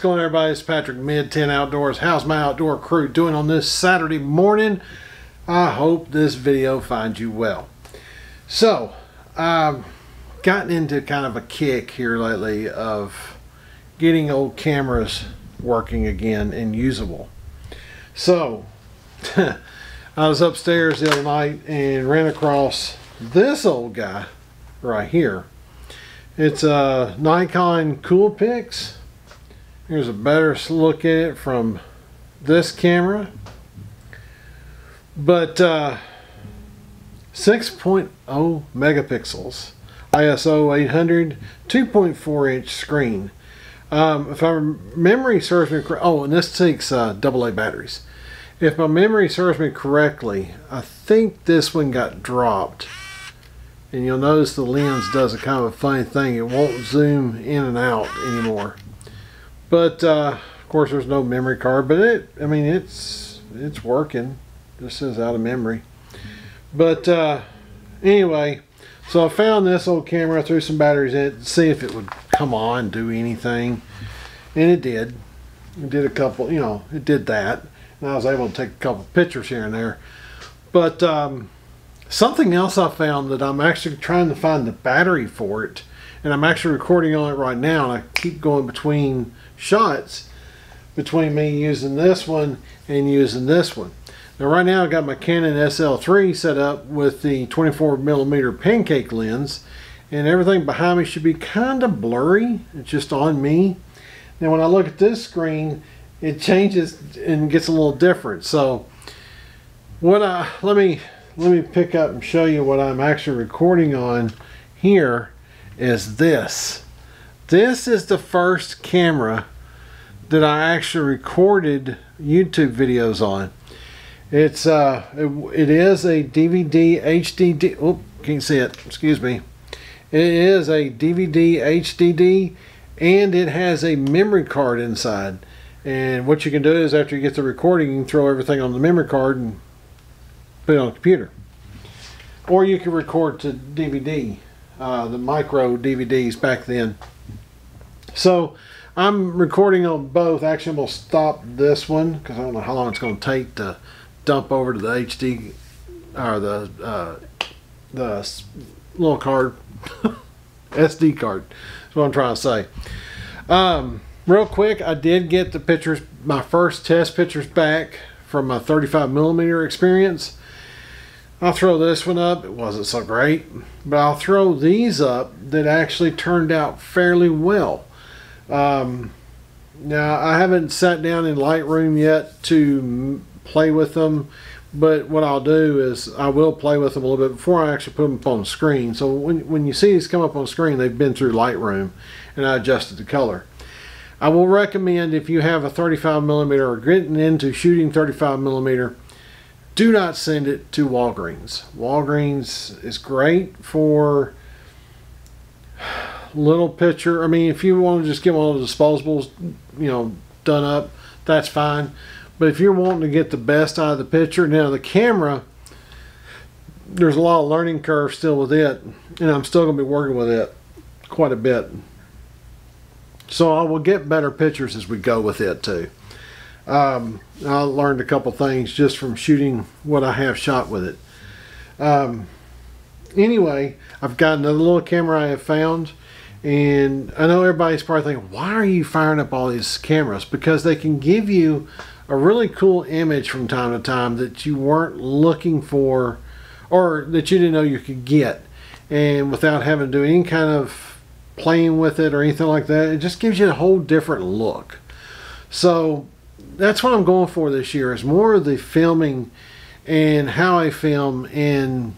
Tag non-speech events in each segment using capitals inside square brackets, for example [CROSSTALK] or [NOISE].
Going everybody? It's Patrick Mid TN Outdoors. How's my outdoor crew doing on this Saturday morning? I hope this video finds you well. So, I've gotten into kind of a kick here lately of getting old cameras working again and usable. So, [LAUGHS] I was upstairs the other night and ran across this old guy right here. It's a Nikon Coolpix Here's a better look at it from this camera. But uh, 6.0 megapixels, ISO 800, 2.4 inch screen. Um, if my memory serves me correct, oh, and this takes uh, AA batteries. If my memory serves me correctly, I think this one got dropped. And you'll notice the lens does a kind of a funny thing. It won't zoom in and out anymore. But uh, of course, there's no memory card. But it, I mean, it's it's working. This is out of memory. But uh, anyway, so I found this old camera, threw some batteries in it, to see if it would come on, do anything, and it did. It did a couple, you know, it did that, and I was able to take a couple pictures here and there. But um, something else I found that I'm actually trying to find the battery for it, and I'm actually recording on it right now, and I keep going between shots between me using this one and using this one. Now right now I've got my Canon SL3 set up with the 24 millimeter pancake lens and everything behind me should be kind of blurry. It's just on me. Now when I look at this screen it changes and gets a little different. So what I let me let me pick up and show you what I'm actually recording on here is this. This is the first camera that I actually recorded YouTube videos on. It's uh, it, it is a DVD HDD. Oh, can't see it. Excuse me. It is a DVD HDD, and it has a memory card inside. And what you can do is after you get the recording, you can throw everything on the memory card and put it on the computer. Or you can record to DVD, uh, the micro DVDs back then. So I'm recording on both. Actually, I'm going to stop this one because I don't know how long it's going to take to dump over to the HD or the uh, the little card, [LAUGHS] SD card. That's what I'm trying to say. Um, real quick, I did get the pictures, my first test pictures back from my 35 millimeter experience. I'll throw this one up. It wasn't so great, but I'll throw these up that actually turned out fairly well. Um, now, I haven't sat down in Lightroom yet to play with them, but what I'll do is I will play with them a little bit before I actually put them up on the screen. So when, when you see these come up on the screen, they've been through Lightroom and I adjusted the color. I will recommend if you have a 35 millimeter or getting into shooting 35 millimeter, do not send it to Walgreens. Walgreens is great for little picture. I mean, if you want to just get one of the disposables, you know, done up, that's fine. But if you're wanting to get the best out of the picture, now the camera, there's a lot of learning curve still with it, and I'm still going to be working with it quite a bit. So I will get better pictures as we go with it too. Um, I learned a couple things just from shooting what I have shot with it. Um, anyway, I've got another little camera I have found and I know everybody's probably thinking, why are you firing up all these cameras? Because they can give you a really cool image from time to time that you weren't looking for or that you didn't know you could get. And without having to do any kind of playing with it or anything like that, it just gives you a whole different look. So that's what I'm going for this year is more of the filming and how I film and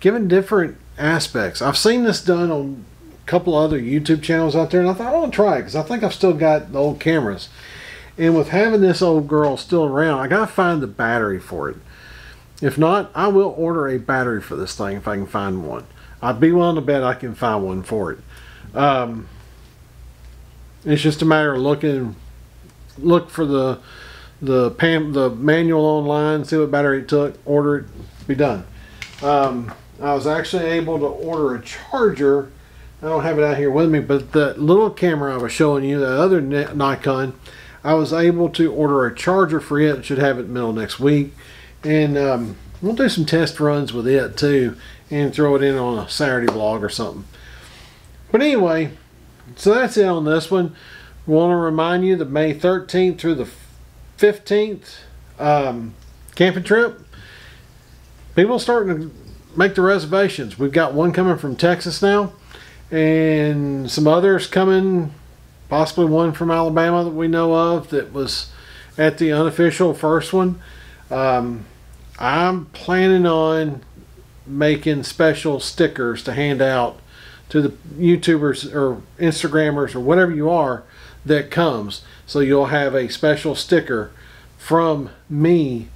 giving different aspects. I've seen this done on a couple other YouTube channels out there, and I thought I want to try it because I think I've still got the old cameras. And with having this old girl still around, I gotta find the battery for it. If not, I will order a battery for this thing if I can find one. I'd be willing to bet I can find one for it. Um, it's just a matter of looking, look for the the pam the manual online, see what battery it took, order it, be done. Um, I was actually able to order a charger I don't have it out here with me, but the little camera I was showing you, the other Nikon, I was able to order a charger for it. Should have it middle next week, and um, we'll do some test runs with it too, and throw it in on a Saturday vlog or something. But anyway, so that's it on this one. Want to remind you that May 13th through the 15th um, camping trip. People are starting to make the reservations. We've got one coming from Texas now, and some others coming. Possibly one from Alabama that we know of that was at the unofficial first one. Um, I'm planning on making special stickers to hand out to the YouTubers or Instagrammers or whatever you are that comes. So you'll have a special sticker from me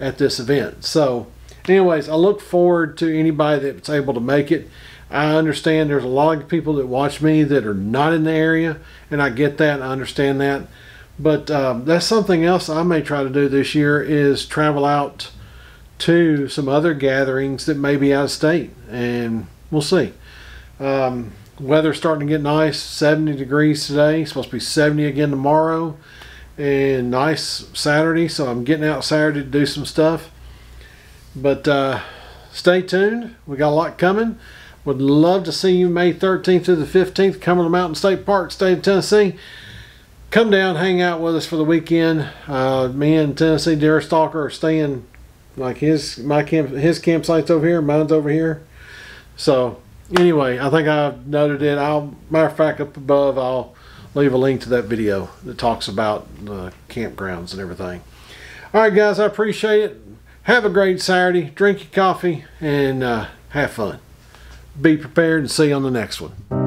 at this event. So, anyways, I look forward to anybody that's able to make it. I understand there's a lot of people that watch me that are not in the area, and I get that. I understand that. But um, that's something else I may try to do this year is travel out to some other gatherings that may be out of state, and we'll see. Um, weather's starting to get nice 70 degrees today supposed to be 70 again tomorrow and nice saturday so i'm getting out saturday to do some stuff but uh, stay tuned we got a lot coming would love to see you may 13th through the 15th coming to Mountain State Park, state of Tennessee. Come down, hang out with us for the weekend. Uh, me and Tennessee Deer Stalker are staying like his my camp his campsite's over here, mine's over here. So anyway, I think I've noted it. I'll matter of fact up above I'll leave a link to that video that talks about the campgrounds and everything. All right, guys, I appreciate it. Have a great Saturday. Drink your coffee and uh, have fun. Be prepared and see you on the next one.